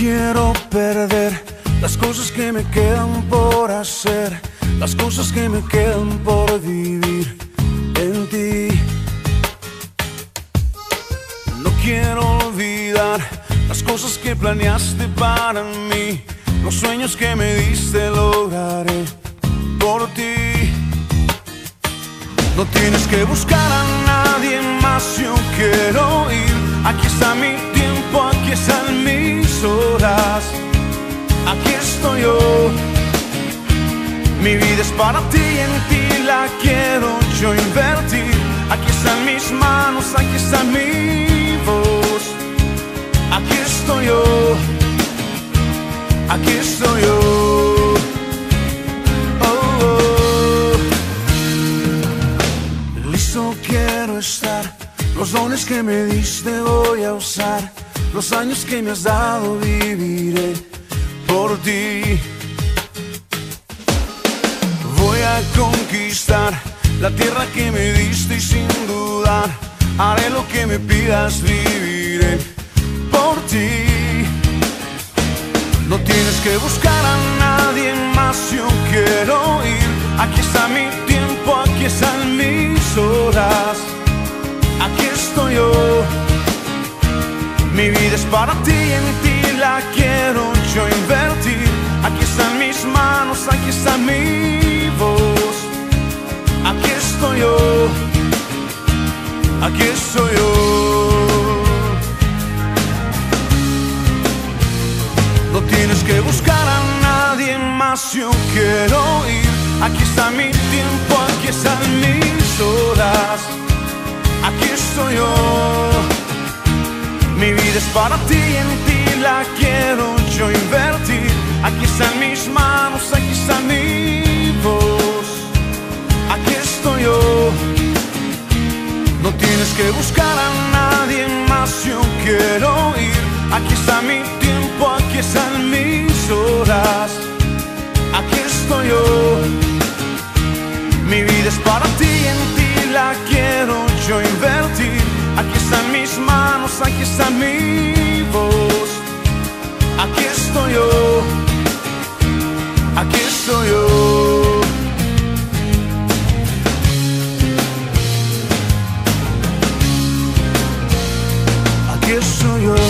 quiero perder las cosas que me quedan por hacer, las cosas que me quedan por vivir en ti. No quiero olvidar las cosas que planeaste para mí, los sueños que me diste lograré por ti. No tienes que buscar a nadie más, yo quiero ir. Aquí está mi tiempo, aquí están horas. Aquí estoy yo. Mi vida es para ti y en ti la quiero yo invertir. Aquí están mis manos, aquí está mi voz. Aquí estoy yo. Aquí estoy yo. Oh, oh. Listo quiero estar. Los dones que me diste voy a usar. Los años que me has dado viviré por ti. Voy a conquistar la tierra que me diste y sin dudar haré lo que me pidas, viviré por ti. No tienes que buscar a para ti en ti la quiero yo invertir. Aquí están mis manos, aquí está mi voz. Aquí estoy yo. Aquí estoy yo. No tienes que buscar a nadie más, yo quiero ir. Aquí está mi tiempo, aquí están mis horas. Aquí estoy yo. Mi vida es para ti en ti la quiero yo invertir. Aquí están mis manos, aquí está mi voz. Aquí estoy yo. No tienes que buscar a nadie más, yo quiero ir. Aquí está mi tiempo, Aquí estoy yo.